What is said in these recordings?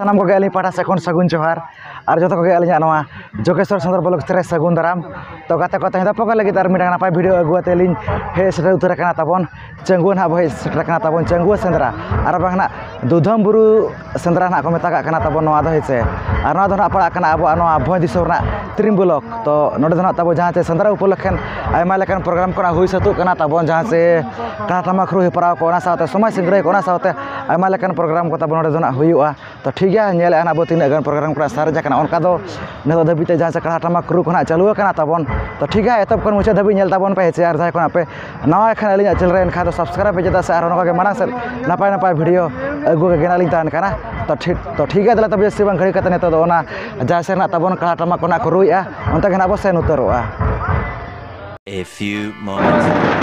ᱥᱟᱱᱟᱢ ᱠᱚᱜᱮ ᱟᱹᱞᱤᱧ ᱯᱟᱦᱴᱟ ᱥᱮᱫ ᱠᱷᱚᱱ ᱥᱟᱹᱜᱩᱱ ᱡᱚᱦᱟᱨ ᱟᱨ ᱡᱚᱛᱚ ᱠᱚᱜᱮ ᱟᱹᱞᱤᱧᱟᱜ ᱱᱚᱣᱟ ᱡᱳᱜᱮᱥᱣᱚᱨ ᱥᱚᱫᱚᱨ ᱵᱞᱚᱠ ᱨᱮ ᱥᱟᱹᱜᱩᱱ ᱫᱟᱨᱟᱢ ᱛᱚ ᱜᱟᱛᱮ ᱠᱚ ᱛᱮᱦᱮᱧ ᱫᱚ ᱯᱚᱠᱚ ᱞᱟᱹᱜᱤᱫ ᱟᱨ ᱢᱤᱫᱴᱟᱝ ᱱᱟᱯᱟᱭ ᱵᱷᱤᱰᱤᱭᱳ ᱟᱹᱜᱩ ᱠᱟᱛᱮ ᱞᱤᱧ ᱦᱮᱡ ᱥᱮᱴᱮᱨ ᱩᱛᱟᱹᱨ ᱟᱠᱟᱱᱟ ᱛᱟᱵᱚᱱ ᱪᱟᱹᱝᱜᱩᱣᱟᱹ ᱱᱟᱦᱟᱜ ᱵᱚ ᱦᱮᱡ ᱥᱮᱴᱮᱨ ᱟᱠᱟᱱᱟ ᱛᱟᱵᱚᱱ ᱪᱟᱹᱝᱜᱩᱣᱟᱹ ᱥᱮᱸᱫᱽᱨᱟ ᱟᱨ ᱵᱟᱝ ᱱᱟᱜ ᱫᱩᱫᱷᱟᱢ ᱵᱩᱨᱩ ᱥᱮᱸᱫᱽᱨᱟ ᱱᱟᱦᱟᱜ ᱠᱚ ᱢᱮᱛᱟᱜ ᱠᱟᱱᱟ ᱛᱟᱵᱚᱱ ᱱᱚᱣᱟ ᱫᱚ ᱦᱮᱸᱥᱮ ᱟᱨ ᱱᱚᱣᱟ ᱫᱚ ᱱᱟᱦᱟᱜ ᱯᱟᱲᱟᱜ ᱠᱟᱱᱟ ᱟᱵᱚᱣᱟᱜ ᱱᱚᱣᱟ ᱵᱷᱚᱸᱡᱽ ᱫᱤᱥᱚᱢ ᱨᱮᱱᱟᱜ ᱛᱨᱤᱢ ᱵᱞᱚᱠ ᱛᱚ ᱱᱚᱰᱮ ᱫᱚ ᱱᱟᱦᱟᱜ ᱛᱟᱵᱚ ᱡᱟᱦᱟᱸ ᱛᱮ ᱥᱮᱸᱫᱽᱨᱟ ᱩᱯᱚᱞᱚᱠᱠᱷᱮᱱ ᱟᱭᱢᱟ ᱞᱮᱠᱟᱱ ᱯᱨᱳᱜᱨᱟᱢ ᱠᱚ ᱦᱩᱭ ᱥᱟᱹᱛᱚᱜ ᱠᱟᱱᱟ ᱛᱟᱵᱚᱱ ᱡᱟᱦᱟᱸ ᱥᱮ ᱴᱟᱢᱟᱠ ᱴᱟᱢᱟᱠ ᱨᱩ ᱦᱮᱯᱨᱟᱣ ᱠᱚ ᱚᱱᱟ ᱥᱟᱶᱛᱮ ᱥᱚᱢᱟᱡᱽ ᱥᱤᱝᱨᱟᱹᱭ ᱠᱚ ᱚᱱᱟ ᱥᱟᱶᱛᱮ ᱟᱭᱢᱟ ᱞᱮᱠᱟᱱ ᱯᱨᱳᱜᱨᱟᱢ ᱠᱚ ᱛᱟᱵᱚᱱ ᱱᱚᱰᱮ ᱫᱚ ᱱᱟᱦᱟᱜ ᱦᱩᱭᱩᱜᱼᱟ ᱛᱚ ᱴᱷᱤᱠ hiya nyele botin agan program prasar ja kana onka do na da bita ja sa kru khona chalu kana tabon to thik hai tab kon mucha dabi nyel tabon pe share ja kana pe nawa subscribe pe jata sa aron ka manang sel video agu ka gena ling tan kana to bang khari kata ne to ona ja sa na tabon kru ya onta gena bo sen utarwa a few moments.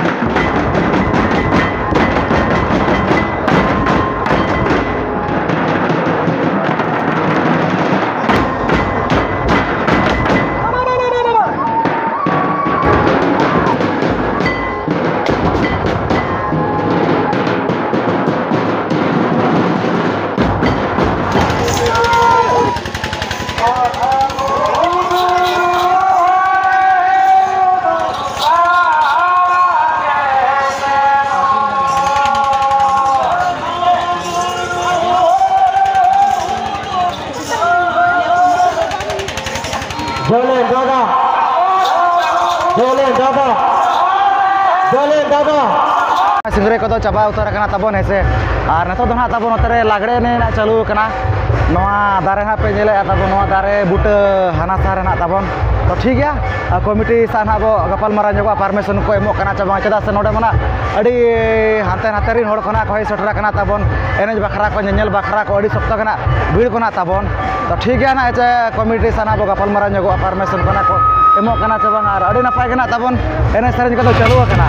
ᱪᱟᱵᱟ ᱩᱛᱟᱹᱨ ᱟᱠᱟᱱᱟ ᱛᱟᱵᱚᱱ ᱦᱮᱸᱥᱮ ᱟᱨ ᱱᱤᱛᱚᱜ ᱫᱚ ᱱᱟᱦᱟᱜ ᱛᱟᱵᱚᱱ ᱱᱚᱛᱮ ᱨᱮ ᱞᱟᱜᱽᱲᱮ ᱮᱱᱮᱡ ᱱᱟᱦᱟᱜ ᱪᱟᱹᱞᱩ ᱟᱠᱟᱱᱟ ᱱᱚᱣᱟ ᱫᱟᱨᱮ ᱱᱟᱦᱟᱜ ᱯᱮ ᱧᱮᱞᱮᱫᱼᱟ ᱛᱟᱵᱚᱱ ᱱᱚᱣᱟ ᱫᱟᱨᱮ ᱵᱩᱴᱟᱹ ᱦᱟᱱᱟ ᱥᱟᱦᱟ ᱨᱮᱱᱟᱜ ᱛᱟᱵᱚᱱ ᱛᱚ ᱴᱷᱤᱠ ᱜᱮᱭᱟ ᱟᱨ ᱠᱚᱢᱤᱴᱤ ᱥᱟᱶ ᱱᱟᱦᱟᱜ ᱵᱚ ᱜᱟᱯᱟᱞᱢᱟᱨᱟᱣ ᱧᱚᱜᱚᱜᱼᱟ ᱯᱟᱨᱢᱤᱥᱚᱱ ᱠᱚ ᱮᱢᱚᱜ ᱠᱟᱱᱟ ᱪᱮ ᱵᱟᱝ ᱪᱮᱫᱟᱜ ᱥᱮ ᱱᱚᱰᱮ ᱢᱟ ᱱᱟᱦᱟᱜ ᱟᱹᱰᱤ ᱦᱟᱱᱛᱮ ᱱᱟᱛᱮ ᱨᱮᱱ ᱦᱚᱲ ᱠᱷᱚᱱᱟᱜ ᱠᱚ ᱦᱮᱡ ᱥᱮᱴᱮᱨ ᱟᱠᱟᱱᱟ ᱛᱟᱵᱚᱱ ᱮᱱᱮᱡ ᱵᱟᱠᱷᱨᱟ ᱠᱚ ᱧᱮᱧᱮᱞ ᱵᱟᱠᱷᱨᱟ ᱠᱚ ᱟᱹᱰᱤ ᱥᱚᱠᱛᱚ ᱜᱮ ᱱᱟᱦᱟᱜ ᱵᱷᱤᱲ ᱠᱚ ᱱᱟᱦᱟᱜ ᱛᱟᱵᱚᱱ ᱛᱚ ᱴᱷᱤᱠ ᱜᱮᱭᱟ ᱱᱟᱦᱟᱜ ᱡᱮ ᱠᱚᱢᱤᱴᱤ ᱥᱟᱶ ᱱᱟᱦᱟᱜ ᱵᱚ ᱜᱟᱯᱟᱞᱢᱟᱨᱟᱣ ᱧᱚᱜᱚᱜᱼᱟ ᱯᱟᱨᱢᱤᱥᱚᱱ ᱠᱚ ᱱᱟᱦᱟᱜ ᱠᱚ ᱮᱢᱚᱜ ᱠᱟᱱᱟ ᱪᱮ ᱵᱟᱝ ᱟᱨ ᱟᱹᱰᱤ ᱱᱟᱯᱟᱭ ᱜᱮ ᱱᱟᱦᱟᱜ ᱛᱟᱵᱚᱱ ᱮᱱᱮᱡ ᱥᱮᱨᱮᱧ ᱠᱚᱫᱚ ᱪᱟᱹᱞᱩ ᱟᱠᱟᱱᱟ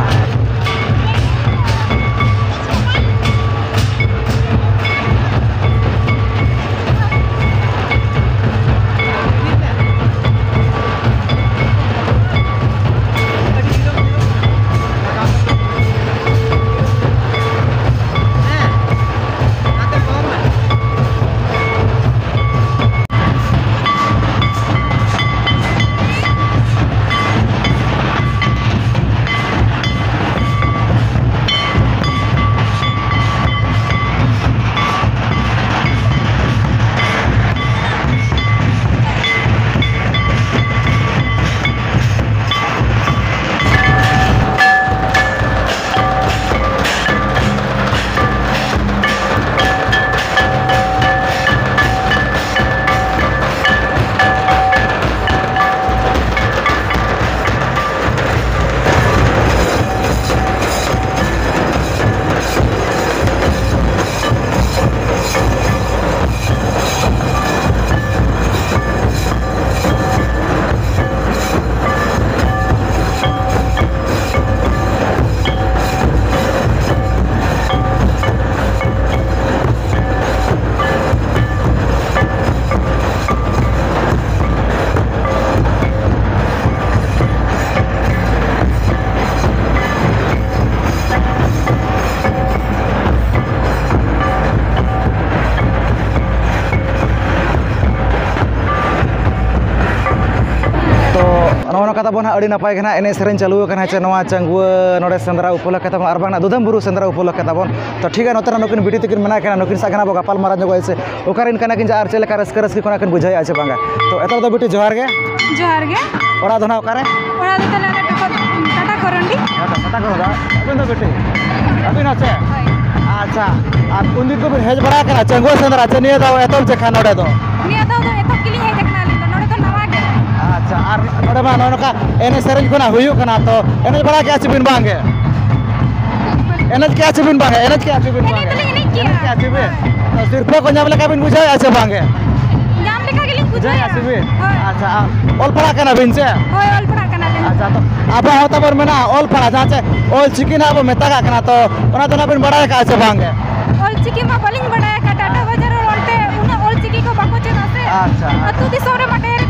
ᱱᱚᱜᱼᱚ ᱱᱚᱝᱠᱟ ᱛᱟᱵᱚᱱ ᱦᱟᱸᱜ ᱟᱹᱰᱤ ᱱᱟᱯᱟᱭ ᱜᱮ ᱱᱟᱦᱟᱜ ᱮᱱᱮᱡ ᱥᱮᱨᱮᱧ ᱪᱟᱹᱞᱩ ᱟᱠᱟᱱᱟ ᱪᱮ ᱱᱚᱣᱟ ᱪᱟᱝᱜᱩᱣᱟᱹ ᱱᱚᱰᱮ ᱥᱮᱸᱫᱽᱨᱟ ᱩᱯᱚᱞᱚᱠᱠᱷᱮ ᱛᱟᱵᱚᱱ ᱟᱨ ᱵᱟᱝ ᱫᱩᱫᱷᱟᱢ ᱵᱩᱨᱩ ᱥᱮᱸᱫᱽᱨᱟ ᱩᱯᱚᱞᱚᱠᱠᱷᱮ ᱛᱟᱵᱚᱱ ᱛᱚ ᱴᱷᱤᱠ ᱜᱮᱭᱟ ᱱᱚᱛᱮ ᱨᱮ ᱱᱩᱠᱤᱱ ᱵᱤᱴᱤ ᱛᱟᱹᱠᱤᱱ ᱢᱮᱱᱟᱜ ᱠᱤᱱᱟ ᱱᱩᱠᱤᱱ ᱥᱟᱶ ᱜᱮ ᱵᱚ ᱜᱟᱯᱟᱞᱢᱟᱨᱟᱣ ᱧᱚᱜᱚᱜᱼᱟ ᱥᱮ ᱚᱠᱟᱨᱮᱱ ᱠᱟᱱᱟ ᱠᱤᱱ ᱡᱮ ᱟᱨ ᱪᱮᱫ ᱞᱮᱠᱟ ᱨᱟᱹᱥᱠᱟᱹ ᱨᱟᱹᱥᱠᱤ ᱠᱷᱚᱱᱟᱜ ᱠᱤᱱ ᱵᱩᱡᱷᱟᱹᱣᱮᱫᱼᱟ ᱪᱮ ᱵᱟᱝᱟ ᱛᱚ ᱮᱛᱚᱦᱚᱵ ᱫᱚ ᱵᱤᱴᱤ ᱡᱚᱦᱟᱨ ᱜᱮ ᱡᱚᱦᱟᱨ ᱜᱮ ᱚᱲᱟᱜ ᱫᱚ ᱱᱟᱦᱟᱜ ᱚᱠᱟᱨᱮ ᱚᱲᱟᱜ ᱫᱚ ᱛᱟᱦᱞᱮ ᱚᱱᱟ ᱴᱟᱴᱟ ᱴᱟᱴᱟ ᱠᱚᱨᱚᱱᱰᱤ ᱠᱟᱛᱟ ᱠᱚ ᱫᱟ ᱟᱹᱵᱤᱱ ᱫᱚ ᱵᱤᱴᱤ ᱟᱹᱵᱤᱱ ᱦᱚᱸ ᱪᱮ ᱦᱳᱭ ᱟᱪᱪᱷᱟ ᱟᱨ ᱩᱱᱫᱤᱱ ᱠᱚᱵᱤᱱ ᱦᱮᱡ ᱵᱟᱲᱟ ᱟᱠᱟᱱᱟ ᱪᱟᱝᱜᱩᱣᱟᱹ ᱥᱮᱸᱫᱽᱨᱟ ᱪᱮ ᱱᱤᱭᱟᱹ ᱫᱷᱟᱣ ᱮᱛᱚᱦᱚᱵ ᱟᱪᱪᱷᱟ ᱟᱨ ᱱᱚᱰᱮ ᱢᱟ ᱱᱚᱜᱼᱚ ᱱᱚᱝᱠᱟ ᱮᱱᱮᱡ ᱥᱮᱨᱮᱧ ᱠᱷᱚᱱᱟᱜ ᱦᱩᱭᱩᱜ ᱠᱟᱱᱟ ᱛᱚ ᱮᱱᱮᱡ ᱵᱟᱲᱟ ᱠᱮᱜᱼᱟ ᱥᱮ ᱵᱤᱱ ᱵᱟᱝᱜᱮ एनएच के आछे बिन बांगे एनएच के आछे बिन बांगे एनएच तलिंग एनएच किया। एनएच के आछे बिन तो सिर्फ को ᱧᱟᱢ ᱞᱮᱠᱟ ᱵᱤᱱ ᱵᱩᱡᱷᱟᱹᱣ ᱟᱪᱷᱟ ᱵᱟᱝᱜᱮ ᱧᱟᱢ ᱞᱮᱠᱟ ᱜᱮᱞᱤᱧ ᱵᱩᱡᱷᱟᱹᱣ ᱵᱩᱡᱷᱟᱹᱣᱟ ᱟᱪᱷᱮ ᱵᱤᱱ ᱦᱳᱭ ᱟᱪᱪᱷᱟ ᱚᱞ ᱯᱟᱲᱦᱟᱜ ᱠᱟᱱᱟ ᱵᱤᱱ ᱥᱮ ᱦᱳᱭ ᱚᱞ ᱯᱟᱲᱦᱟᱜ ᱠᱟᱱᱟᱞᱤᱧ ᱟᱪᱪᱷᱟ ᱛᱚ ᱟᱵᱚ ᱦᱚᱸ ᱛᱟᱵᱚᱱ ᱢᱮᱱᱟᱜᱼᱟ ᱚᱞ ᱯᱟᱲᱦᱟᱜ ᱡᱟᱦᱟᱸ ᱪᱮ ᱚᱞ ᱪᱤᱠᱤ ᱱᱟᱜ ᱵᱚ ᱢᱮᱛᱟᱜᱟᱜ ᱠᱟᱱᱟ ᱛᱚ ᱚᱱᱟ ᱫᱚ ᱱᱟᱜ ᱵᱤᱱ ᱵᱟᱲᱟᱭ ᱠᱟᱜᱼᱟ ᱥᱮ ᱵᱟᱝᱜᱮ ᱚᱞ ᱪᱤᱠᱤ ᱢᱟ ᱵᱟᱹᱞᱤᱧ ᱵᱟᱲᱟᱭ ᱟᱠᱟᱫ ᱴᱟᱴᱟ ᱵᱟᱡᱟᱨ ᱦᱚᱲ ᱚᱱᱛᱮ ᱩᱱᱟᱹᱜ ᱚᱞ ᱪᱤᱠᱤ ᱠᱚ ᱵᱟᱠᱚ ᱪᱮᱫᱟ ᱥᱮ ᱟᱪᱪᱷᱟ ᱟᱹᱛᱩ ᱫᱤᱥᱚᱢ ᱨᱮᱢᱟ ᱰᱷᱮᱨ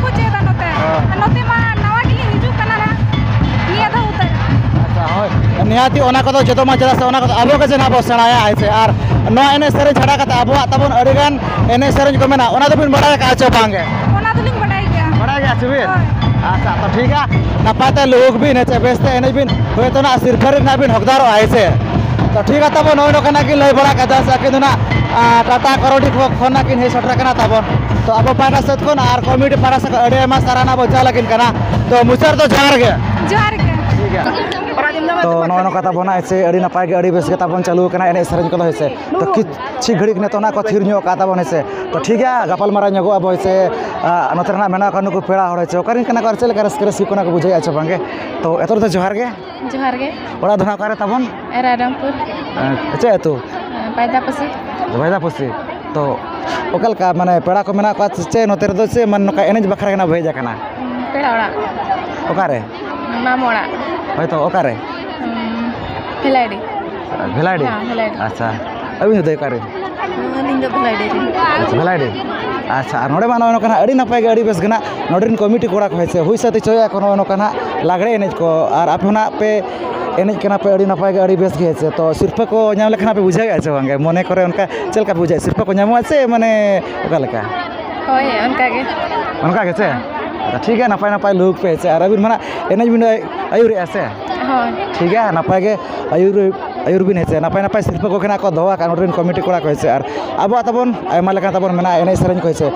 ᱠᱚ ᱪᱮᱫᱟ ᱱᱚᱛᱮ ᱦᱳᱭ᱾ ᱟᱨ ᱱᱚᱛᱮ ᱢᱟ ᱱᱟᱣᱟ ᱜᱮᱞᱤᱧ ᱦᱤᱡᱩᱜ ᱠᱟᱱᱟ ᱦᱟᱸᱜ ᱱᱤᱭᱟᱹ ᱫᱷᱟᱣ ᱩᱛᱟᱹᱨ ᱟᱪᱪᱷᱟ ᱦᱳᱭ ᱱᱤᱦᱟᱹᱛᱤ ᱚᱱᱟ ᱠᱚᱫᱚ ᱡᱚᱛᱚ ᱢᱟ ᱪᱮᱫᱟᱜ ᱥᱮ ᱚᱱᱟ ᱠᱚᱫᱚ ᱟᱵᱚ ᱜᱮ ᱡᱮ ᱵᱚ ᱥᱮᱬᱟᱭᱟ ᱦᱮᱸᱥᱮ ᱟᱨ ᱱᱚᱣᱟ ᱮᱱᱮᱡ ᱥᱮᱨᱮᱧ ᱪᱷᱟᱰᱟ ᱠᱟᱛᱮ ᱟᱵᱚᱣᱟᱜ ᱛᱟᱵᱚᱱ ᱟᱹᱰᱤᱜᱟᱱ ᱮᱱᱮᱡ ᱥᱮᱨᱮᱧ ᱠᱚ ᱢᱮᱱᱟᱜᱼᱟ ᱚᱱᱟ ᱫᱚᱵᱤᱱ ᱵᱟᱲᱟᱭ ᱠᱟᱜᱼᱟ ᱥᱮ ᱵᱟᱝᱜᱮ ᱚᱱᱟ ᱫᱚᱞᱤᱧ ᱵᱟᱰᱟᱭ ᱜᱮᱭᱟ ᱵᱟᱲᱟᱭ ᱜᱮᱭᱟ ᱥᱮ ᱵᱤᱱ ᱦᱳᱭ। ᱟᱪᱪᱷᱟ ᱛᱚ ᱴᱷᱤᱠ ᱜᱮᱭᱟ ᱱᱟᱯᱟᱭ ᱛᱮ ᱞᱩᱦᱩᱠ ᱵᱤᱱ ᱦᱮᱸᱥᱮ ᱵᱮᱥᱛᱮ ᱮᱱᱮᱡ ᱵᱤᱱ ᱦᱳᱭᱛᱳ ᱱᱟᱜ ᱥᱤᱨᱯᱟᱹ ᱨᱮᱱᱟᱜ ᱵᱤᱱ ᱦᱚᱠᱫᱟᱨᱚᱜᱼᱟ ᱦᱮᱸᱥᱮ तो ठीक है तब नई नकना किन लई बड़ा किन टाटा करडी खन किन हे सेटर तब तो अब पाटा सेद और कमिटी पाटा से सारा बचाव लगन तो मुचार तो जोहार ठीक है ᱛᱚ ᱢᱩᱪᱟᱹᱫ ᱫᱚ ᱡᱚᱦᱟᱨ ᱜᱮ ᱡᱚᱦᱟᱨ ᱜᱮ ᱴᱷᱤᱠ ᱜᱮᱭᱟ ᱛᱚ ᱱᱚᱜᱼᱚᱭ ᱱᱚᱝᱠᱟ ᱛᱟᱵᱚᱱᱟ ᱦᱮᱸᱥᱮ ᱟᱹᱰᱤ ᱱᱟᱯᱟᱭ ᱜᱮ ᱟᱹᱰᱤ ᱵᱮᱥ ᱜᱮ ᱛᱟᱵᱚᱱ ᱪᱟᱹᱞᱩ ᱟᱠᱟᱱᱟ ᱮᱱᱮᱡ ᱥᱮᱨᱮᱧ ᱠᱚᱫᱚ ᱦᱮᱸᱥᱮ ᱛᱚ ᱠᱤᱪᱷᱩ ᱜᱷᱟᱹᱲᱤᱡ ᱱᱤᱛᱚᱜ ᱱᱟᱜ ᱠᱚ ᱛᱷᱤᱨ ᱧᱚᱜ ᱠᱟᱜ ᱛᱟᱵᱚᱱ ᱦᱮᱸᱥᱮ ᱛᱚ ᱴᱷᱤᱠ ᱜᱮᱭᱟ ᱜᱟᱯᱟᱞᱢᱟᱨᱟᱣ ᱧᱚᱜᱚᱜ ᱟᱵᱚ ᱦᱮᱸᱥᱮ ᱟᱸ, ᱱᱚᱛᱮ ᱨᱮᱱᱟᱜ ᱢᱮᱱᱟᱜ ᱠᱚᱣᱟ ᱱᱩᱠᱩ ᱯᱮᱲᱟ ᱦᱚᱲ ᱦᱮᱸᱥᱮ ᱚᱠᱟᱨᱮᱱ ᱠᱟᱱᱟ ᱠᱚ ᱟᱨ ᱪᱮᱫ ᱞᱮᱠᱟ ᱨᱟᱹᱥᱠᱟᱹ ᱨᱟᱹᱥᱠᱤ ᱠᱚ ᱚᱱᱟ ᱠᱚ ᱵᱩᱡᱷᱟᱹᱣᱮᱫᱼᱟ ᱥᱮ ᱵᱟᱝᱜᱮ ᱛᱚ ᱮᱛᱚ ᱫᱚ ᱡᱚᱦᱟᱨ ᱜᱮ ᱡᱚᱦᱟᱨ ᱜᱮ ᱚᱲᱟᱜ ᱫᱚ ᱱᱟᱜ ᱚᱠᱟᱨᱮ ᱛᱟᱵᱚᱱ ᱨᱟᱭᱨᱚᱝᱯᱩᱨ ᱟᱸ, ᱪᱮᱫ ᱟᱹᱛᱩ ᱯᱟᱭᱫᱟᱯᱟᱥি ᱵᱷᱟᱭᱫᱟᱯᱩᱥᱤ ᱛᱚ ᱚᱠᱟ ᱞᱮᱠᱟ ᱢᱟᱱᱮ ᱯᱮᱲᱟ ᱠᱚ ᱢᱮᱱᱟᱜ ᱠᱚᱣᱟ ᱪᱮ ᱱᱚᱛᱮ ᱨᱮᱫᱚ ᱪᱮ ᱢᱟᱱᱮ ᱱᱚᱝᱠᱟ ᱮᱱᱮᱡ ᱵᱟᱠᱷᱨᱟ ᱜᱮ ᱱᱟᱜ ᱵᱚ ᱦᱮᱡ ᱟᱠᱟᱱᱟ ᱯᱮᱲᱟ ᱚᱲᱟᱜ ᱚᱠᱟᱨᱮ ᱢᱟᱢ ᱚᱲᱟᱜ ᱦᱳᱭᱛᱳ ᱚᱠᱟᱨᱮ ᱯᱷᱮᱞᱟᱭᱰᱤ ᱵᱷᱮᱞᱟᱭᱰᱤ ᱦᱮᱸ, ᱵᱷᱮᱞᱟᱭᱰᱤ। ᱟᱪᱪᱷᱟ ᱟᱹᱵᱤᱱ ᱫᱚ ᱚᱠᱟᱨᱮ ᱟᱹᱞᱤᱧ ᱫᱚ ᱯᱷᱮᱞᱟᱭᱰᱤ ᱨᱮ ᱟᱪᱪᱷᱟ ᱵᱷᱮᱞᱟᱭᱰᱤ ᱟᱪᱪᱷᱟ ᱟᱨ ᱱᱚᱰᱮ ᱢᱟ ᱱᱚᱜᱼᱚᱭ ᱱᱚᱝᱠᱟ ᱱᱟᱜ ᱟᱹᱰᱤ ᱱᱟᱯᱟᱭ ᱜᱮ ᱟᱹᱰᱤ ᱵᱮᱥ ᱜᱮ ᱱᱟᱜ ᱱᱚᱰᱮ ᱨᱮᱱ ᱠᱚᱢᱤᱴᱤ ᱠᱚᱲᱟ ᱠᱚ ᱦᱮᱸᱥᱮ ᱦᱩᱭ ᱥᱟᱹᱛ ᱦᱚᱪᱚᱭᱟ ᱠᱚ ᱱᱚᱜᱼᱚᱭ ᱱᱚᱝᱠᱟ ᱱᱟᱜ ᱞᱟᱜᱽᱲᱮ ᱮᱱᱮᱡ ᱠᱚ ᱟᱨ ᱟᱯᱮ ᱦᱚᱸ ᱱᱟᱜ ᱯᱮ ᱮᱱᱮᱡ ᱠᱟᱱᱟ ᱯᱮ ᱟᱹᱰᱤ ᱱᱟᱯᱟᱭ ᱜᱮ ᱟᱹᱰᱤ ᱵᱮᱥ ᱜᱮ ᱦᱮᱸᱥᱮ ᱛᱚ ᱥᱤᱨᱯᱟᱹ ᱠᱚ ᱧᱟᱢ ᱞᱮᱠᱷᱟᱱ ᱯᱮ ᱵᱩᱡᱷᱟᱹᱣᱮᱫᱼᱟ ᱥᱮ ᱵᱟᱝᱜᱮ ᱢᱚᱱᱮ ᱠᱚᱨᱮ ᱚᱱᱠᱟ ᱪᱮᱫ ᱞᱮᱠᱟ ᱯᱮ ᱵᱩᱡᱷᱟᱹᱣᱮᱫᱼᱟ ᱥᱤᱨᱯᱟᱹ ᱠᱚ ᱧᱟᱢᱚᱜᱼᱟ ᱥᱮ ᱢᱟᱱᱮ ᱚᱠᱟ ᱞᱮᱠᱟ ᱦᱳᱭ ᱚᱱᱠᱟ ᱜᱮ ᱚᱱᱠᱟ ᱜᱮ ᱥᱮ ᱟᱪᱪᱷᱟ ᱴᱷᱤᱠ ᱜᱮᱭᱟ ᱱᱟᱯᱟᱭ ᱱᱟᱯᱟᱭ ᱞᱩᱠ ᱯᱮ ᱦᱮᱸᱥᱮ ᱟᱨ ठीक है नपाय आयुर्वेद हेसे नपाय नपाय शिल्प को दवा कान कमिटी कड़ा कैसे अब तब एन से कैसे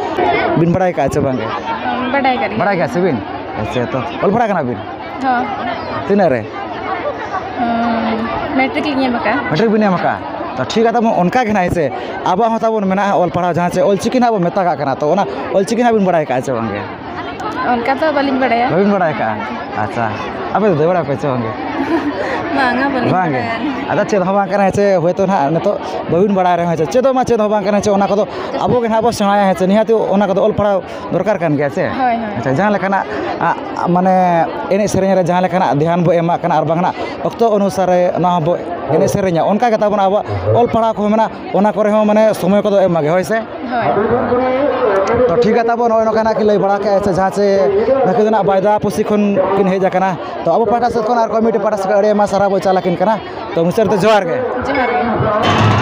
बीन बड़ा चे बा बड़ा से बीन हेसे तो ऑल पड़ा बीन तीन रे मेट्रिक मेट्रिक बीन तो ठीक है उनका उनका से अब हम तब ऑल पढ़ा जहाँ से ऑलचिकी ना बोता तो ऑलचिकी ना बीन बड़ा चे बा ᱚᱱᱠᱟ ᱫᱚ ᱵᱟᱹᱞᱤᱧ ᱵᱟᱲᱟᱭᱟ ᱵᱟᱹᱵᱤᱱ ᱵᱟᱲᱟᱭ ᱠᱟᱜᱼᱟ ᱟᱪᱪᱷᱟ ᱟᱯᱮ ᱫᱚ ᱫᱟᱹᱲ ᱵᱟᱲᱟ ᱯᱮ ᱪᱮ ᱵᱟᱝᱜᱮ ᱵᱟᱝᱟ ᱵᱟᱹᱞᱤᱧ ᱵᱟᱝᱜᱮ ᱟᱫᱚ ᱪᱮᱫ ᱦᱚᱸ ᱵᱟᱝ ᱠᱟᱱᱟ ᱪᱮ ᱦᱳᱭᱛᱚ ᱱᱟᱦᱟᱜ ᱱᱤᱛᱚᱜ ᱵᱟᱹᱵᱤᱱ ᱵᱟᱲᱟᱭ ᱨᱮᱦᱚᱸ ᱪᱮ ᱪᱮᱫ ᱢᱟ ᱪᱮᱫ ᱦᱚᱸ ᱵᱟᱝ ᱠᱟᱱᱟ ᱪᱮ ᱚᱱᱟ ᱠᱚᱫᱚ ᱟᱵᱚ ᱜᱮ ᱱᱟᱦᱟᱜ ᱵᱚ ᱥᱮᱬᱟᱭᱟ ᱦᱮᱸ ᱪᱮ ᱱᱤᱦᱟᱹᱛ ᱚᱱᱟ ᱠᱚᱫᱚ ᱚᱞ ᱯᱟᱲᱦᱟᱣ ᱫᱚᱨᱠᱟর ᱠᱟᱱ ᱜᱮᱭᱟ ᱪᱮ ᱟᱪᱪᱷᱟ ᱡᱟᱦᱟᱸ ᱞᱮᱠᱟᱱᱟᱜ ᱢᱟᱱᱮ ᱮᱱᱮᱡ ᱥᱮᱨᱮᱧ ᱨᱮ ᱡᱟᱦᱟᱸ ᱞᱮᱠᱟᱱᱟᱜ ᱫᱷᱮᱭᱟᱱ ᱵᱚ ᱮᱢᱟᱜ ᱠᱟᱱᱟ ᱟᱨ ᱵᱟᱝ ᱱᱟᱦᱟᱜ ᱚᱠᱛᱚ ᱚᱱᱩᱥᱟᱨ ᱨᱮ ᱚᱱᱟ ᱦᱚᱸᱵᱚ ᱮᱱᱮᱡ ᱥᱮᱨᱮᱧᱟ ᱚᱱᱠᱟ ᱜᱮ ᱛᱟᱵᱚᱱ ᱟᱵᱚᱣᱟᱜ ᱚᱞ ᱯᱟᱲᱦᱟᱣ ᱠᱚ ᱢᱮᱱᱟᱜᱼᱟ ᱚᱱᱟ ᱠᱚᱨᱮ ᱦᱚᱸ ᱢᱟᱱᱮ ᱥᱚᱢᱚᱭ ᱠᱚᱫᱚ ᱮᱢᱟᱜᱮ ᱦᱳᱭ ᱥᱮ ᱦᱳᱭ तो ठीक है, तब ना कि लै बड़ा से जहाँ से नकदना बैदा पुसी खन किन हेज तो अब पाटा तो से कमिटी पाटा से सारा बो चला किन तो मुझसे जोहार के जोहार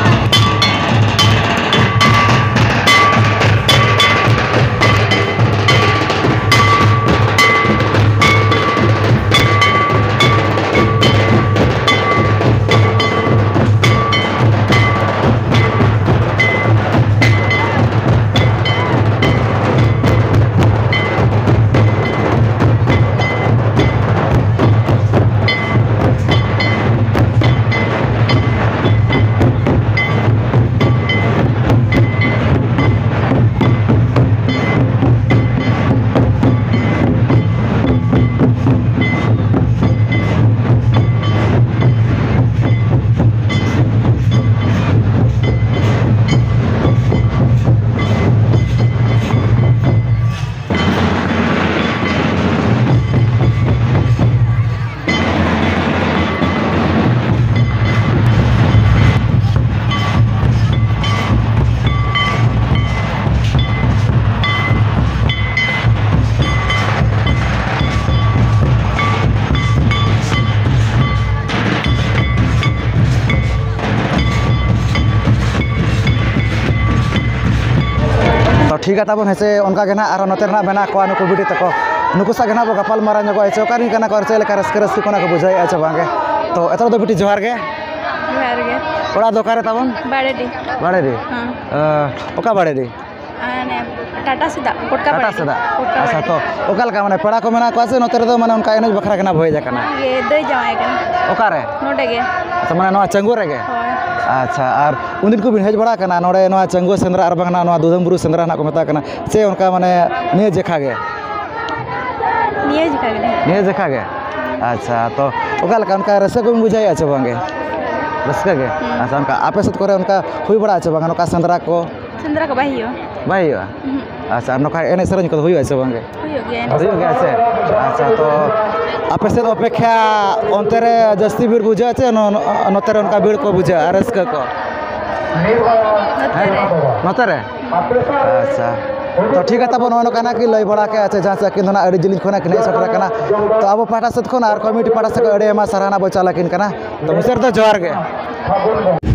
ठीक है तब हेसे उनका गेना और नोते ना बना को नुकु तक? नुकु सा गेना मारा नगो आइसे कर से लेका रस्के को बुझाई आइसे बांगे तो एतरा तो दो बिटी जोहार ओड़ा दोकारे तबन बाड़ेडी बाड़ेडी हाँ। ओका बाड़ेडी आने टाटा सीधा कोटका टाटा सीधा। अच्छा तो ओका लगा माने पेड़ा को मना को से नोते दो माने उनका एनज बखरा केना भोय जाकना ये दई जाए केना ओका नोटे गे अच्छा माने नो चंगो रे गे होय। अच्छा और उन दिन को बिन हेज बड़ा करना। चंगो सेंद्रा और बंगना नवा बुरु सेंद्रा ना को मता करना। से उनका माने निये जेखा गे निये जेखा गे अच्छा तो ओका लका उनका रसे को बुझाई आछे बंगे। रसका गे हम्म। अच्छा उनका आपे साथ तो करे उनका हुई बड़ा आछे बंगा। नोका सेंद्रा को? सेंद्रा हम्म। अच्छा, को बाई हियो अच्छा नोका एने सरन को हुई आछे बंगे। हुई हो गया अच्छा तो आप से अपेक्षा अंतर जस्ती भीड़ बुझा चे नतर भीड़ को बुझा आर को नतर अच्छा तो ठीक है तब ना कि लय बड़ा के अच्छे जहाँ से किन जिली खुना कि सेटर तो अब पाटा सद और कमिटी पाटा से सारा बो चाला किन तो मुझे तो ज़ोर के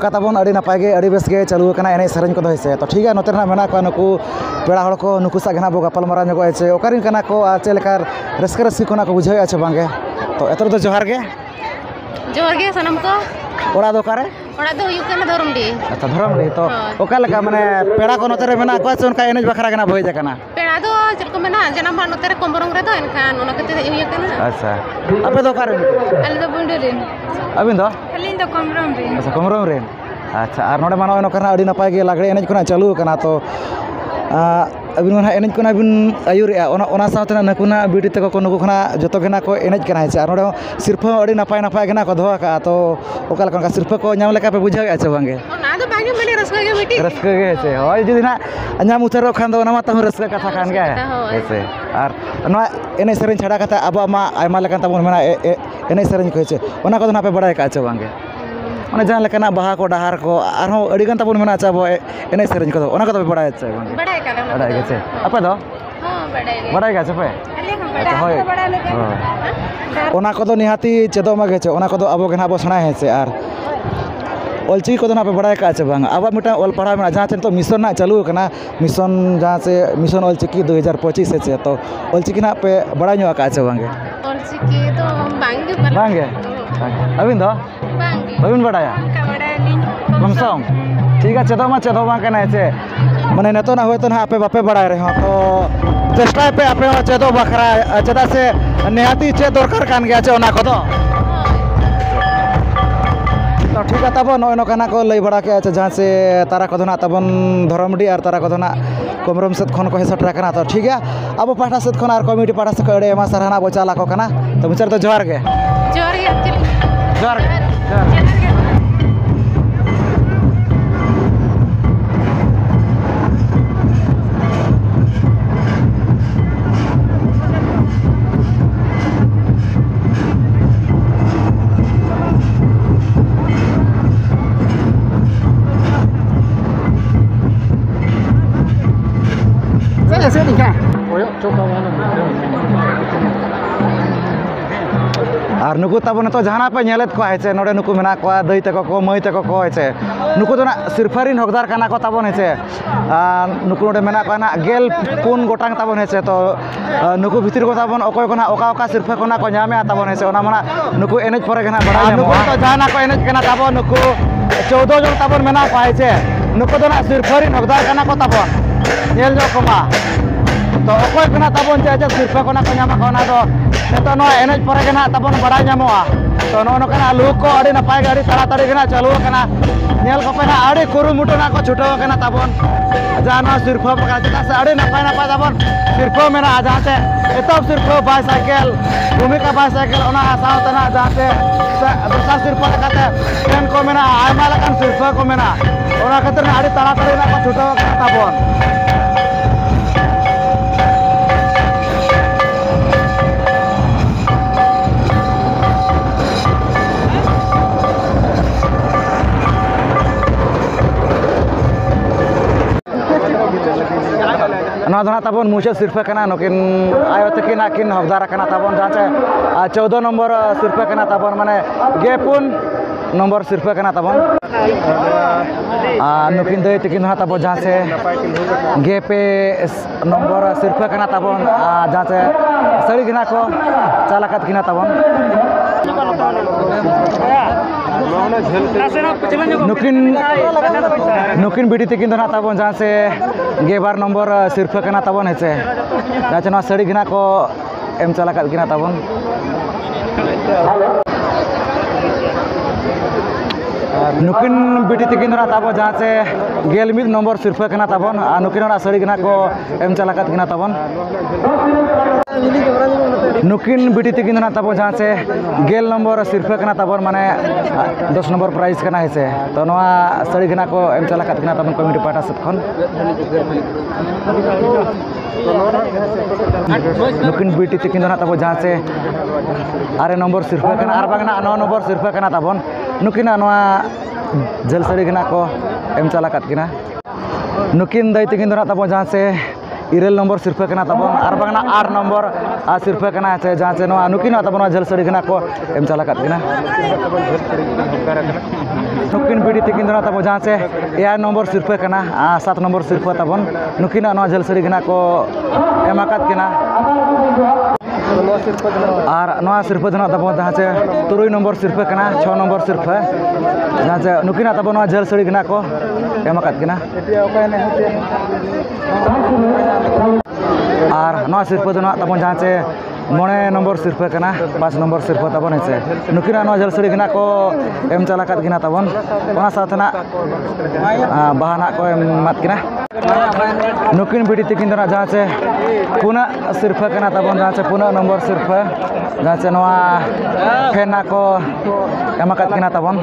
ᱱᱚᱜᱼᱚ ᱱᱚᱝᱠᱟ ᱛᱟᱵᱚᱱ ᱟᱹᱰᱤ ᱱᱟᱯᱟᱭ ᱜᱮ ᱟᱹᱰᱤ ᱵᱮᱥ ᱜᱮ ᱪᱟᱹᱞᱩ ᱟᱠᱟᱱᱟ ᱮᱱᱮᱡ ᱥᱮᱨᱮᱧ ᱠᱚᱫᱚ ᱦᱮᱸᱥᱮ ᱛᱚ ᱴᱷᱤᱠ ᱜᱮᱭᱟ ᱱᱚᱛᱮ ᱨᱮᱱᱟᱜ ᱢᱮᱱᱟᱜ ᱠᱚᱣᱟ ᱱᱩᱠᱩ ᱯᱮᱲᱟ ᱦᱚᱲ ᱠᱚ ᱱᱩᱠᱩ ᱥᱟᱶ ᱜᱮ ᱱᱟᱦᱟᱜ ᱵᱚ ᱜᱟᱯᱟᱞᱢᱟᱨᱟᱣ ᱧᱚᱜᱚᱜᱼᱟ ᱪᱮ ᱚᱠᱟᱨᱮᱱ ᱠᱟᱱᱟ ᱠᱚ ᱟᱨ ᱪᱮᱫ ᱞᱮᱠᱟ ᱨᱟᱹᱥᱠᱟᱹ ᱨᱟᱹᱥᱠᱤ ᱠᱚ ᱱᱟᱜ ᱠᱚ ᱵᱩᱡᱷᱟᱹᱣᱮᱫᱼᱟ ᱪᱮ ᱵᱟᱝᱜᱮ ᱛᱚ ᱮᱛᱚ ᱫᱚ ᱡᱚᱦᱟᱨ ᱜᱮ ᱡᱚᱦᱟᱨ ᱜᱮ ᱥᱟᱱᱟᱢ ᱠᱚ ᱚᱲᱟᱜ ᱫᱚ ᱚᱠᱟᱨᱮ ᱚᱲᱟᱜ ᱫᱚ ᱦᱩᱭᱩᱜ ᱠᱟᱱᱟ ᱫᱷᱚᱨᱚᱢᱰᱤ ᱟᱪᱪᱷᱟ ᱫᱷᱚᱨᱚᱢ ᱰᱤ ᱛᱚ ᱦᱳᱭ. ᱚᱠᱟ ᱞᱮᱠᱟ ᱢᱟᱱᱮ ᱯᱮᱲᱟ ᱠᱚ ᱱᱚᱛᱮ ᱨᱮ ᱢᱮᱱᱟᱜ ᱠᱚᱣᱟ ᱥᱮ ᱚᱱᱠᱟ ᱮᱱᱮᱡ ᱵᱟᱠᱷᱨᱟ ᱜᱮ ᱱᱟᱜ ᱵᱚ ᱦᱮᱡ ᱟᱠᱟᱱᱟ ᱯᱮᱲᱟ ᱫᱚ ᱪᱮᱫ ᱠᱚ ᱢᱮᱱᱟ ᱡᱟᱱᱟᱢ ᱢᱟ ᱱᱚᱛᱮ ᱨᱮ ᱠᱚᱢᱵᱚᱨᱚᱝ ᱨᱮᱫᱚ ᱮᱱᱠᱷᱟᱱ ᱚᱱᱟ ᱠᱷᱟᱹᱛᱤᱨ ᱦᱮᱡ ᱦᱩᱭ ᱟᱠᱟᱱᱟ ᱟᱪᱪᱷᱟ ᱟᱯᱮ ᱫᱚ ᱚᱠᱟᱨᱮ ᱟᱞᱮ ᱫᱚ ᱵᱩᱸᱰᱩ ᱨᱮᱱ ᱟᱹᱵᱤᱱ ᱫᱚ ᱟᱹᱞᱤᱧ ᱫᱚ ᱠᱚᱢᱵᱚᱨᱚᱝ ᱨᱮᱱ ᱟᱪᱪᱷᱟ ᱠᱚᱢᱨᱚᱢ ᱨᱮᱱ ᱟᱪᱪᱷᱟ ᱟᱨ ᱱᱚᱰᱮ ᱢᱟ ᱱᱚᱜᱼᱚᱭ ᱱᱚᱝᱠᱟᱱᱟᱜ ᱟᱹᱰᱤ ᱱᱟᱯᱟᱭ ᱜᱮ ᱞᱟᱜᱽᱲᱮ ᱮᱱᱮᱡ ᱠᱷᱚᱱᱟᱜ ᱪᱟᱹᱞᱩ ᱟᱠᱟᱱᱟ ᱛᱚ abin mana enak kuna abin ayur ya ona ona saat itu nakuna beauty teko kono kuna joto kena kau enak kena aja anu deh sirpo ori napa napa kena kau doa kah atau oke lah kau sirpo kau nyamle kape buja aja coba nggak? Ya? Oh nado banyak mana rasa kayak beauty? Rasa kayak aja oh iya, jadi na nyamu terok kan doa nama tamu rasa kata kan gak? Aja ya? iya, iya. ar anu enak sering cara kata abah ma ayam lekan tamu mana e, enak sering kau aja ona kau napa berada kah coba? ᱚᱱᱮ ᱡᱟᱦᱟᱸ ᱞᱮᱠᱟᱱᱟᱜ ᱵᱟᱦᱟ ᱠᱚ ᱰᱟᱦᱟᱨ ko ᱟᱨᱦᱚᱸ ᱟᱹᱰᱤᱜᱟᱱ ᱛᱟᱵᱚᱱ ᱢᱮᱱᱟᱜᱼᱟ ᱪᱮ ᱟᱵᱚ ᱮᱱᱮᱡ ᱥᱮᱨᱮᱧ ᱠᱚᱫᱚ ᱚᱱᱟ ᱠᱚᱫᱚ ᱯᱮ ᱵᱟᱲᱟᱭᱟ ᱪᱮ ᱵᱟᱝᱜᱮ ᱵᱟᱰᱟᱭ ᱠᱟᱫᱟ ᱚᱱᱟ ᱵᱟᱲᱟᱭ ᱜᱮ ᱠᱚᱫᱚ ᱪᱮ ᱟᱯᱮ ᱫᱚ ᱦᱚᱸ ᱵᱟᱰᱟᱭ ᱜᱮ ᱵᱟᱲᱟᱭ ᱜᱮᱭᱟ ᱪᱮ ᱯᱮ ᱟᱞᱮ ᱦᱚᱸ ᱟᱪᱪᱷᱟ, ᱦᱳᱭ. ᱵᱟᱰᱟᱭ ᱵᱟᱲᱟᱭ ᱞᱮᱠᱟ ᱦᱳᱭ. ᱚᱱᱟ ᱠᱚᱫᱚ ᱱᱤᱦᱟᱹᱛᱤ ᱪᱮᱫᱚᱜ ᱢᱟ ᱜᱮ ᱪᱮ ᱚᱱᱟ ᱠᱚᱫᱚ ᱟᱵᱚ ᱜᱮ ᱱᱟᱦᱟᱜ ᱵᱚ ᱥᱮᱬᱟᱭᱟ ᱦᱮᱸ ᱥᱮ ᱟᱨ ᱚᱞᱪᱤᱠᱤ ᱠᱚᱫᱚ ᱱᱟᱜ ᱯᱮ ᱵᱟᱲᱟᱭ ᱠᱟᱜᱼᱟ ᱪᱮ ᱵᱟᱝ ᱟᱵᱚᱣᱟᱜ ᱢᱤᱫᱴᱟᱝ ᱚᱞ ᱯᱟᱲᱦᱟᱣ ᱢᱮᱱᱟᱜᱼᱟ ᱡᱟᱦᱟᱸ ᱪᱮ ᱱᱤᱛᱚᱜ ᱢᱤᱥᱚᱱ ᱱᱟᱜ ᱪᱟᱹᱞᱩ ᱟᱠᱟᱱᱟ ᱢᱤᱥᱚᱱ ᱡᱟᱦᱟᱸ ᱪᱮ ᱢᱤᱥᱚᱱ ᱚᱞᱪᱤᱠᱤ ᱫᱩ ᱦᱟᱡᱟᱨ ᱯᱚᱸᱪᱤᱥ ᱦᱮᱸ ᱪᱮ ᱛᱚ ᱚᱞᱪᱤᱠᱤ ᱱᱟᱜ ᱯᱮ ᱵᱟᱲᱟᱭ ᱧᱚᱜ ᱟᱠᱟᱜᱼᱟ ᱪᱮ ᱵᱟᱝᱜᱮ ᱚᱞᱪᱤᱠᱤ ᱫᱚ ᱵᱟᱝᱜᱮ ᱯᱟᱞᱮ ᱵᱟᱝᱜᱮ अबिन अबिन ठीक है चेदमा चेदमा के चे मैं नेतो ना हुए तो आपे बापे बड़ा रहे तो चेष्टा पे आपे चेदो बखरा चेदा से नेहती चे दरकार कान गया चे ओना को तो।, तो। ठीक है तब ना को लई बड़ा के जहाँ से तारा को धोना तब धरमडी और तारा को धोना कोमरम सेत को हे सटरा तो। ठीक है अब पाटा सेत खन कमिटी पाटा से कड़े मा सरहना बचा लाको कना। ज़ोर के Jargon. Jargon. ᱱᱩᱠᱩ ᱛᱟᱵᱚᱱ ᱱᱤᱛᱚᱜ ᱡᱟᱦᱟᱱᱟᱜ ᱯᱮ ᱧᱮᱞᱮᱫ ᱠᱚᱣᱟ ᱦᱮᱸᱪᱮ ᱱᱚᱰᱮ ᱱᱩᱠᱩ ᱢᱮᱱᱟᱜ ᱠᱚᱣᱟ ᱫᱟᱹᱭ ᱛᱟᱠᱚ ᱠᱚ ᱢᱟᱹᱭ ᱛᱟᱠᱚ ᱠᱚ ᱦᱮᱸᱪᱮ ᱱᱩᱠᱩ ᱫᱚ ᱱᱟᱜ ᱥᱤᱨᱯᱟᱹ ᱨᱮᱱ ᱦᱚᱠᱫᱟᱨ ᱠᱟᱱᱟ ᱠᱚ ᱛᱟᱵᱚᱱ ᱦᱮᱸᱪᱮ ᱟᱨ ᱱᱩᱠᱩ ᱱᱚᱰᱮ ᱢᱮᱱᱟᱜ ᱠᱚᱣᱟ ᱱᱟᱜ ᱜᱮᱞ ᱯᱩᱱ ᱜᱚᱴᱟᱝ ᱛᱟᱵᱚᱱ ᱦᱮᱸᱪᱮ ᱛᱚ ᱟᱸ, ᱱᱩᱠᱩ ᱵᱷᱤᱛᱤᱨ ᱠᱚ ᱛᱟᱵᱚᱱ ᱚᱠᱚᱭ ᱠᱚ ᱱᱟᱜ ᱚᱠᱟ ᱚᱠᱟ ᱥᱤᱨᱯᱟᱹ ᱠᱚ ᱱᱟᱜ ᱠᱚ ᱧᱟᱢᱮᱜᱼᱟ ᱛᱟᱵᱚᱱ ᱦᱮᱸᱪᱮ ᱚᱱᱟ ᱢᱟ ᱱᱟᱜ ᱱᱩᱠᱩ ᱮᱱᱮᱡ ᱯᱚᱨᱮ ᱜᱮ ᱱᱟᱜ ᱵᱟᱲᱟᱭ ᱧᱟᱢᱚᱜᱼᱟ ᱱᱩᱠᱩ ᱫᱚ ᱡᱟᱦᱟᱱᱟᱜ ᱠᱚ ᱮᱱᱮᱡ ᱠᱟᱱᱟ ᱛᱟᱵᱚᱱ ᱱᱩᱠᱩ ᱪᱳᱫᱫᱳ ᱡᱚᱱ ᱛᱟᱵᱚᱱ ᱢᱮᱱᱟᱜ ᱠᱚᱣᱟ ᱦᱮᱸᱪᱮ ᱱᱩᱠᱩ ᱫᱚ ᱱᱟᱜ ᱥᱤᱨᱯᱟᱹ ᱨᱮᱱ ᱦᱚᱠᱫᱟᱨ ᱠᱟᱱᱟ ᱠᱚ ᱛᱟᱵᱚᱱ ᱧᱮᱞ ᱧᱚᱜ ᱠᱚᱢᱟ ᱛᱚ ᱚᱠᱚᱭ ᱠᱚ ᱱᱟᱜ ᱛᱟᱵᱚᱱ ᱪᱮᱫ ᱪᱮᱫ ᱥᱤᱨᱯᱟᱹ ᱠᱚ ᱱᱟᱜ ᱠᱚ ᱧᱟᱢᱟ ᱚᱱᱟ ᱫᱚ ᱱᱤᱛᱚᱜ ᱱᱚᱣᱟ ᱮᱱᱮᱡ ᱯᱚᱨᱮ ᱜᱮ ᱱᱟᱜ ᱛᱟᱵᱚᱱ ᱵᱟᱲᱟᱭ ᱧᱟᱢᱚᱜᱼᱟ ᱛᱚ ᱱᱚᱜᱼᱚ ᱱᱚᱝᱠᱟᱱᱟᱜ ᱞᱩᱠ ᱠᱚ ᱟᱹᱰᱤ ᱱᱟᱯᱟᱭ ᱜᱮ ᱟᱹᱰᱤ ᱛᱟᱲᱟᱛᱟᱲᱤ ᱜᱮ ᱱᱟᱜ ᱪᱟᱹᱞᱩ ᱟᱠᱟᱱᱟ ᱧᱮᱞ ᱠᱚᱯᱮ ᱱᱟᱜ ᱟᱹᱰᱤ ᱠᱩᱨᱩᱢᱩᱴᱩ ᱱᱟᱜ ᱠᱚ ᱪᱷᱩᱴᱟᱹᱣ ᱟᱠᱟᱱᱟ ᱛᱟᱵᱚᱱ ᱡᱟᱦᱟᱸ ᱱᱚᱣᱟ ᱥᱤᱨᱯᱟᱹ ᱵᱟᱠᱷᱨᱟ ᱪᱮᱫᱟᱜ ᱥᱮ ᱟᱹᱰᱤ ᱱᱟᱯᱟᱭ ᱱᱟᱯᱟᱭ ᱛᱟᱵᱚᱱ ᱥᱤᱨᱯᱟᱹ ᱢᱮᱱᱟᱜᱼᱟ ᱡᱟᱦᱟᱸ ᱪᱮ ᱮᱛᱚᱦᱚᱵ ᱥᱤᱨᱯᱟᱹ ᱵᱟᱭᱥᱟᱭᱠᱮᱞ ᱵᱷୂᱢᱤᱠᱟ ᱵᱟᱭᱥᱟᱭᱠᱮᱞ ᱚᱱᱟ ᱥᱟᱶᱛᱮ ᱱᱟᱜ ᱡᱟᱦᱟᱸ ᱪᱮ ᱥᱮ ᱫᱚᱥᱟᱨ ᱥᱤᱨᱯᱟᱹ ᱞᱮᱠᱟᱛᱮ ᱯᱮᱱ ᱠᱚ ᱢᱮᱱᱟᱜᱼᱟ ᱟᱭᱢᱟ ᱞᱮᱠᱟᱱ ᱥᱤᱨᱯᱟᱹ ᱠᱚ ᱢᱮᱱᱟᱜᱼᱟ ᱚᱱᱟ ᱠᱷᱟᱹᱛᱤᱨ ᱱᱟᱜ ᱟᱹᱰᱤ ᱛᱟᱲᱟᱛᱟᱲᱤ ᱱᱟᱜ ᱠᱚ ᱪᱷᱩᱴᱟᱹᱣ ᱟᱠᱟᱱᱟ ᱛᱟᱵᱚᱱ ᱱᱚᱣᱟ ᱫᱚ ᱛᱟᱵᱚᱱ ᱢᱩᱪᱟᱹᱫ ᱥᱤᱨᱯᱟᱹ ᱠᱟᱱᱟ ᱱᱩᱠᱤᱱ ᱟᱭᱳ ᱛᱟᱹᱠᱤᱱ ᱟᱹᱠᱤᱱ ᱦᱚᱠᱫᱟᱨ ᱠᱟᱱᱟ ᱛᱟᱵᱚᱱ ᱡᱟᱦᱟᱸ ᱪᱮ 14 ᱱᱚᱢᱵᱚᱨ ᱥᱤᱨᱯᱟᱹ ᱠᱟᱱᱟ ᱛᱟᱵᱚᱱ ᱢᱟᱱᱮ 14 ᱱᱚᱢᱵᱚᱨ ᱥᱤᱨᱯᱟᱹ ᱠᱟᱱᱟ ᱛᱟᱵᱚन ᱟᱨ ᱱᱩᱠᱤᱱ ᱫᱟᱹᱭ ᱛᱟᱹᱠᱤᱱ ᱦᱚᱸ ᱛᱟᱵᱚ ᱡᱟᱦᱟᱸ ᱥᱮ 25 ᱱᱚᱢᱵᱚᱨ ᱥᱤᱨᱯᱟᱹ ᱠᱟᱱᱟ ᱛᱟᱵᱚᱱ ᱟᱨ ᱡᱟᱦᱟᱸ ᱪᱮ ᱥᱟᱹᱲᱤ ᱜᱮᱱᱟ ᱠᱚ ᱪᱟᱞᱟᱠᱟᱫ ᱠᱤᱱᱟ ᱛᱟᱵᱚᱱ नुकिन बीटी बीडी तक नाताबन जहाँ से गेबार नम्बर शिरफा ताबन हेसे जहाँ से। साड़ी के को एम चला नुकिन बीटी तक ताबन जहाँ से गेलमी नम्बर शिरफा ताबन और नुकिन साड़ी के को एम चला नुकिन बिटी तकिन तब जहाँ से, गेल नम्बर सिरफे तब माने, दस नम्बर प्राइज है से। तो सड़ी गना को एम चला तब कमिटी पाटा से नुकिन बिटी तकिन तब जहाँ से, आरे नम्बर सिरफे और नौ नम्बर सिरफे तब नुकिन जल साड़ी को एम चला नुकिन दाई तकिन तब जहाँ से इरल नम्बर सिर्फ़ करना तबन और आठ नम्बर आ सिर्फ़ चे जहाँ चे नवा नुकिन तबन झल सड़ी करना को, एम चला कर नुकिन पीढ़ी तक जहाँ चे एआई नम्बर सिर्फ़ करना आ सात नंबर सिर्फ़ नुकिन झल सड़ी करना को और नवा सिरपा जो तुरु नम्बर सिरपा छ नम्बर सिरपा जहाँ नुकिन तब झल साड़ी को, एम और नवा सिरपा जहाँ ᱪᱷᱚ ᱱᱚᱢᱵᱚᱨ ᱥᱤᱨᱯᱟᱹ ᱡᱟᱦᱟᱸ ᱪᱮ ᱱᱩᱠᱤᱱᱟᱜ ᱛᱟᱵᱚᱱ ᱱᱚᱣᱟ ᱡᱷᱟᱹᱞ ᱥᱟᱹᱲᱤ ᱜᱮ ᱱᱟᱜ ᱠᱚ ᱮᱢ ᱟᱠᱟᱫ ᱠᱤᱱᱟ ᱟᱨ ᱱᱚᱣᱟ ᱥᱤᱨᱯᱟᱹ ᱫᱚ ᱱᱟᱜ ᱛᱟᱵᱚᱱ ᱡᱟᱦᱟᱸ ᱪᱮ ᱢᱚᱬᱮ ᱱᱚᱢᱵᱚᱨ ᱥᱤᱨᱯᱟᱹ ᱠᱟᱱᱟ ᱯᱟᱸᱪ ᱱᱚᱢᱵᱚᱨ ᱥᱤᱨᱯᱟᱹ ᱛᱟᱵᱚᱱ ᱦᱮᱸᱥᱮ ᱱᱩᱠᱤᱱᱟᱜ ᱱᱚᱣᱟ ᱡᱷᱟᱹᱞ ᱥᱟᱹᱲᱤ ᱜᱮ ᱱᱟᱜ ᱠᱚ ᱮᱢ ᱪᱟᱞ ᱟᱠᱟᱫ ᱠᱤᱱᱟ ᱛᱟᱵᱚᱱ ᱚᱱᱟ ᱥᱟᱶᱛᱮ ᱱᱟᱜ ᱵᱟᱦᱟ ᱱᱟᱜ ᱠᱚ ᱮᱢᱟᱫ ᱠᱤᱱᱟ ᱱᱩᱠᱤᱱ ᱵᱤᱴᱤ ᱛᱟᱹᱠᱤᱱ ᱫᱚ ᱱᱟᱜ ᱡᱟᱦᱟᱸ ᱪᱮ ᱯᱩᱱᱟᱜ ᱥᱤᱨᱯᱟᱹ ᱠᱟᱱᱟ ᱛᱟᱵᱚᱱ ᱡᱟᱦᱟᱸ ᱪᱮ ᱯᱩᱱᱟᱜ ᱱᱚᱢᱵᱚᱨ ᱥᱤᱨᱯᱟᱹ ᱡᱟᱦᱟᱸ ᱪᱮ ᱱᱚᱣᱟ ᱯᱷᱮᱱ ᱱᱟᱜ ᱠᱚ ᱮᱢ ᱟᱠᱟᱫ ᱠᱤᱱᱟ ᱛᱟᱵᱚᱱ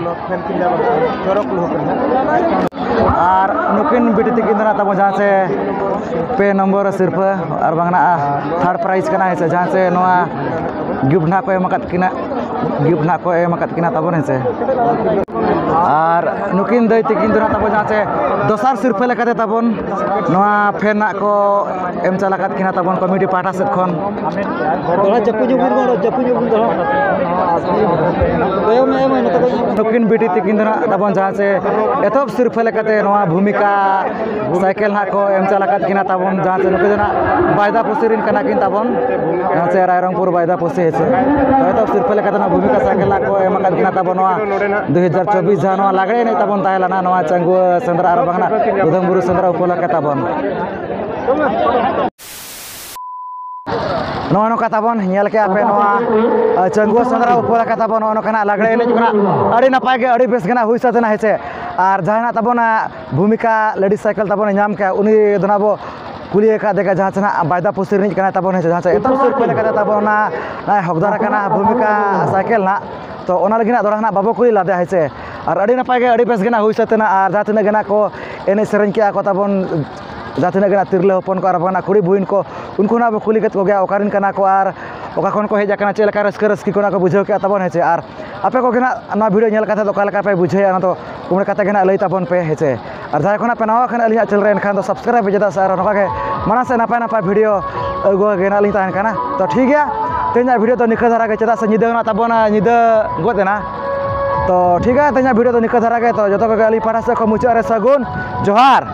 ᱟᱨ ᱱᱩᱠᱤᱱ ᱵᱤᱴᱤ ᱛᱟᱹᱠᱤᱱ ᱫᱚ ᱱᱟᱜ ᱛᱟᱵᱚᱱ ᱡᱟᱦᱟᱸ ᱪᱮ ᱯᱮ ᱱᱚᱢᱵᱚᱨ ᱥᱤᱨᱯᱟᱹ ᱟᱨ ᱵᱟᱝ ᱱᱟᱜ ᱛᱷᱟᱨᱰ ᱯᱨᱟᱭᱤᱡᱽ ᱠᱟᱱᱟ ᱦᱮᱸᱥᱮ ᱡᱟᱦᱟᱸ ᱪᱮ ᱱᱚᱣᱟ ᱜᱤᱯᱷᱴ ᱱᱟᱜ ᱠᱚ ᱮᱢ ᱟᱠᱟᱫ ᱠᱤᱱᱟ ᱜᱤᱯᱷᱴ ᱱᱟᱜ ᱠᱚ ᱮᱢ ᱟᱠᱟᱫ ᱠᱤᱱᱟ ᱛᱟᱵᱚᱱ ᱦᱮᱸᱥᱮ ᱟᱨ ᱱᱩᱠᱤᱱ ᱫᱟᱹᱭ ᱛᱟᱹᱠᱤᱱ ᱫᱚ ᱱᱟᱜ ᱛᱟᱵᱚᱱ ᱡᱟᱦᱟᱸ ᱪᱮ ᱫᱚᱥᱟᱨ ᱥᱤᱨᱯᱟᱹ ᱞᱮᱠᱟᱛᱮ ᱛᱟᱵᱚᱱ ᱱᱚᱣᱟ ᱯᱷᱮᱱ ᱱᱟᱜ ᱠᱚ ᱮᱢ ᱪᱟᱞ ᱟᱠᱟᱫ ᱠᱤᱱᱟ ᱛᱟᱵᱚᱱ ᱠᱚᱢᱤᱴᱤ ᱯᱟᱦᱴᱟ ᱥᱮᱫ ᱠᱷᱚᱱ ᱱᱩᱠᱤᱱ ᱵᱤᱴᱤ ᱛᱟᱹᱠᱤᱱ ᱫᱚ ᱱᱟᱜ ᱛᱟᱵᱚᱱ ᱡᱟᱦᱟᱸ ᱪᱮ ᱮᱛᱚᱦᱚᱵ ᱥᱤᱨᱯᱟᱹ ᱞᱮᱠᱟᱛᱮ ᱱᱚᱣᱟ ᱵᱷᱩᱢᱤᱠᱟ ᱥᱟᱭᱠᱮᱞ ᱱᱟᱜ ᱠᱚ ᱮᱢ ᱪᱟᱞ ᱟᱠᱟᱫ ᱠᱤᱱᱟ ᱛᱟᱵᱚᱱ ᱡᱟᱦᱟᱸ ᱪᱮ ᱱᱩᱠᱩ ᱫᱚ ᱱᱟᱜ ᱵᱟᱭᱫᱟ ᱯᱩᱥᱤ ᱨᱮᱱ ᱠᱟᱱᱟ ᱠᱤᱱ ᱛᱟᱵᱚᱱ ᱡᱟᱦᱟᱸ ᱪᱮ ᱨᱟᱭᱨᱚᱝᱯᱩᱨ ᱵᱟᱭᱫᱟ ᱯᱩᱥᱤ ᱦᱮᱸᱥᱮ ᱛᱚ ᱮᱛᱚᱦᱚᱵ ᱥᱤᱨᱯᱟᱹ ᱞᱮᱠᱟᱛᱮ ᱱᱚᱣᱟ ᱵᱷᱩᱢᱤᱠᱟ ᱥᱟᱭᱠᱮᱞ ᱱᱟᱜ ᱠᱚ ᱮᱢ ᱟᱠᱟᱫ ᱠᱤᱱᱟ ᱛᱟᱵᱚᱱ ᱱᱚᱣᱟ ᱫᱩ ᱦᱟᱡᱟᱨ ᱪᱚᱵᱵᱤᱥ ᱡᱟᱦᱟᱸ ᱱᱚᱣᱟ ᱞᱟᱜᱽᱲᱮ ᱮᱱᱮᱡ ᱛᱟᱵᱚᱱ ᱛᱟᱦᱮᱸ ᱞᱮᱱᱟ ᱱᱚᱣᱟ ᱪᱟᱸᱜᱩᱣᱟᱹ ᱥᱮᱸᱫᱽᱨᱟ ᱟᱨ ᱵᱟᱝ ᱩᱫᱷᱢ ᱵᱩᱨᱩ ᱥᱮᱸᱫᱽᱨᱟ ᱩᱯᱚᱞᱚᱠᱠᱷᱮ ᱛᱟᱵᱚᱱ ᱱᱚᱜᱼᱚ ᱱᱚᱝᱠᱟ ᱛᱟᱵᱚᱱ ᱧᱮᱞ ᱠᱮᱜᱼᱟ ᱯᱮ ᱱᱚᱣᱟ ᱪᱟᱸᱜᱩᱣᱟᱹ ᱥᱮᱸᱫᱽᱨᱟ ᱩᱯᱚᱞᱚᱠᱠᱷᱮ ᱛᱟᱵᱚᱱ ᱱᱚᱜᱼᱚ ᱱᱚᱝᱠᱟᱱᱟᱜ ᱞᱟᱜᱽᱲᱮ ᱮᱱᱮᱡ ᱠᱷᱚᱱᱟᱜ ᱟᱹᱰᱤ ᱱᱟᱯᱟᱭ ᱜᱮ ᱟᱹᱰᱤ ᱵᱮᱥ ᱜᱮ ᱱᱟᱜ ᱦᱩᱭ ᱥᱟᱹᱛ ᱮᱱᱟ ᱦᱮᱸᱥᱮ ᱟᱨ ᱡᱟᱦᱟᱸᱭ ᱱᱟᱜ ᱛᱟᱵᱚᱱᱟ ᱵᱷᱩᱢᱤᱠᱟ ᱞᱮᱰᱤᱥ ᱥᱟᱭᱠᱮᱞ ᱛᱟᱵᱚᱱᱮ ᱧᱟᱢ ᱠᱮᱜᱼᱟ ᱩᱱᱤ ᱫᱚ ᱱᱟᱜ ᱵᱚ ᱠᱩᱞᱤ ᱟᱠᱟᱫᱮ ᱡᱟᱦᱟᱸ ᱪᱮ ᱱᱟᱜ ᱵᱟᱭᱫᱟ ᱯᱩᱥᱤ ᱨᱤᱱᱤᱡ ᱠᱟᱱᱟᱭ ᱛᱟᱵᱚᱱ ᱦᱮᱸᱥᱮ ᱡᱟᱦᱟᱸ ᱪᱮ ᱮᱛᱚᱦᱚᱵ ᱥᱤᱨᱯᱟᱹ ᱞᱮᱠᱟᱛᱮ ᱛᱟᱵᱚᱱ ᱚᱱᱟ ᱦᱚᱠᱫᱟᱨ ᱟᱠᱟᱱᱟ ᱵᱷᱩᱢᱤᱠᱟ ᱥᱟᱭᱠᱮᱞ ᱱᱟᱜ ᱛᱚ ᱚᱱᱟ ᱞᱟᱹᱜᱤᱫ ᱱᱟᱜ ᱫᱚᱲᱦᱟ ᱱᱟᱜ ᱵᱟᱵᱚ ᱠᱩᱞᱤ ᱞᱮᱫᱮᱭᱟ ᱦᱮᱸᱥᱮ ᱟᱨ ᱟᱹᱰᱤ ᱱᱟᱯᱟᱭ ᱜᱮ ᱟᱹᱰᱤ ᱵᱮᱥ ᱜᱮ ᱱᱟᱜ ᱦᱩᱭ ᱥᱟᱹᱛ ᱮᱱᱟ ᱟᱨ ᱡᱟᱦᱟᱸ ᱛᱤᱱᱟᱹᱜ ᱜᱮ ᱱᱟᱜ ᱠᱚ ᱮᱱᱮᱡ ᱥᱮᱨᱮᱧ ᱠᱮᱜᱼᱟ ᱠᱚ ᱛᱟᱵᱚᱱ ᱡᱟᱦᱟᱸ ᱛᱤᱱᱟᱹᱜ ᱜᱮ ᱱᱟᱜ ᱛᱤᱨᱞᱟᱹ ᱦᱚᱯᱚᱱ ᱠᱚ ᱟᱨ ᱵᱟᱝ ᱠᱩᱲᱤ ᱵᱩᱦᱤᱱ ᱠᱚ ᱩᱱᱠᱩ ᱱᱟᱜ ᱵᱚ ᱠᱩᱞᱤ ᱠᱮᱫ ᱠᱚᱜᱮᱭᱟ ᱚᱠᱟᱨᱮᱱ ᱠᱟᱱᱟ ᱠᱚ ᱟᱨ ᱚᱠᱟ ᱠᱷᱚᱱ ᱠᱚ ᱦᱮᱡ ᱟᱠᱟᱱᱟ ᱪᱮᱫ ᱞᱮᱠᱟ ᱨᱟᱹᱥᱠᱟᱹ ᱨᱟᱹᱥᱠᱤ ᱠᱚ ᱱᱟᱜ ᱠᱚ ᱵᱩᱡᱷᱟᱹᱣ ᱠᱮᱜᱼᱟ ᱛᱟᱵᱚᱱ ᱦᱮᱸᱥᱮ ᱟᱨ ᱟᱯᱮ ᱠᱚᱜᱮ ᱱᱟᱜ ᱱᱚᱣᱟ ᱵᱷᱤᱰᱤᱭᱳ ᱧᱮᱞ ᱠᱟᱛᱮᱫ ᱚᱠᱟ ᱞᱮᱠᱟ ᱯᱮ ᱵᱩᱡᱷᱟᱹᱣᱟ ᱚᱱᱟ ᱫᱚ ᱠᱚᱢᱮᱱᱴ ᱠᱟᱛᱮ ᱜᱮ ᱱᱟᱜ ᱞᱟᱹᱭ ᱛᱟᱵᱚᱱ ᱯᱮ ᱦᱮᱸᱥᱮ ᱟᱨ ᱡᱟᱦᱟᱸᱭ ᱠᱷᱚᱱᱟᱜ ᱯᱮ ᱱᱟᱣᱟ ᱠᱷᱟᱱ ᱟᱹᱞᱤᱧᱟᱜ ᱪᱮᱱᱮᱞ ᱨᱮ ᱮᱱᱠᱷᱟᱱ ᱫᱚ ᱥᱟᱵᱥᱠᱨᱟᱭᱤᱵ ᱯᱮ ᱪᱮᱫᱟᱜ ᱥᱮ ᱟᱨ ᱱᱚᱝᱠᱟ ᱜᱮ ᱢᱟᱲᱟᱝ ᱥᱮᱫ ᱱᱟᱯᱟᱭ ᱱᱟᱯᱟᱭ ᱵᱷᱤᱰᱤᱭᱳ ᱟᱹᱜᱩ ᱜᱮ ᱱᱟᱜ ᱞᱤᱧ ᱛᱟᱦᱮᱱ ᱠᱟᱱᱟ ᱛᱚ ᱴᱷᱤᱠ ᱜᱮᱭᱟ ᱛᱮᱦᱮᱧᱟᱜ ᱵᱷᱤᱰᱤᱭᱳ ᱫᱚ ᱱᱤᱝᱠᱟᱹ ᱫᱷᱟᱨᱟ ᱜᱮ ᱪᱮᱫᱟᱜ ᱥᱮ ᱧᱤᱫᱟᱹ ᱦᱚᱸ ᱛᱟᱵᱚᱱᱟ ᱧᱤᱫᱟᱹ ᱜᱚᱫ ᱮᱱᱟ तो ठीक है तो यहाँ वीडियो तो निकल रहा है तो जो तक तो अली पढ़ा से मुझे अरे सगुन जोहार